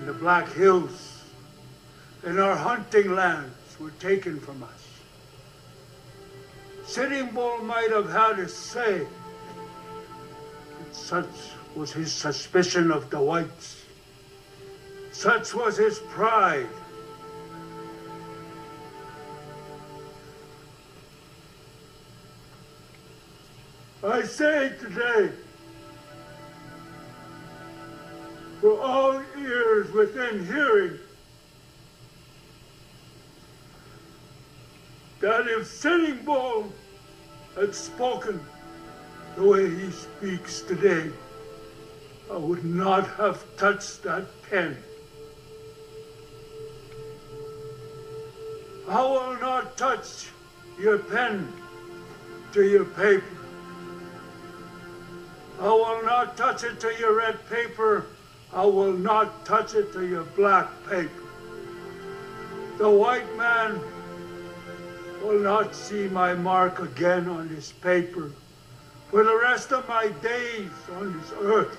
and the Black Hills and our hunting lands were taken from us. Sitting Bull might have had his say, but such was his suspicion of the whites. Such was his pride. I say today, for all ears within hearing, that if Sitting Bull had spoken the way he speaks today, I would not have touched that pen. I will not touch your pen to your paper. I will not touch it to your red paper. I will not touch it to your black paper. The white man will not see my mark again on this paper for the rest of my days on this earth.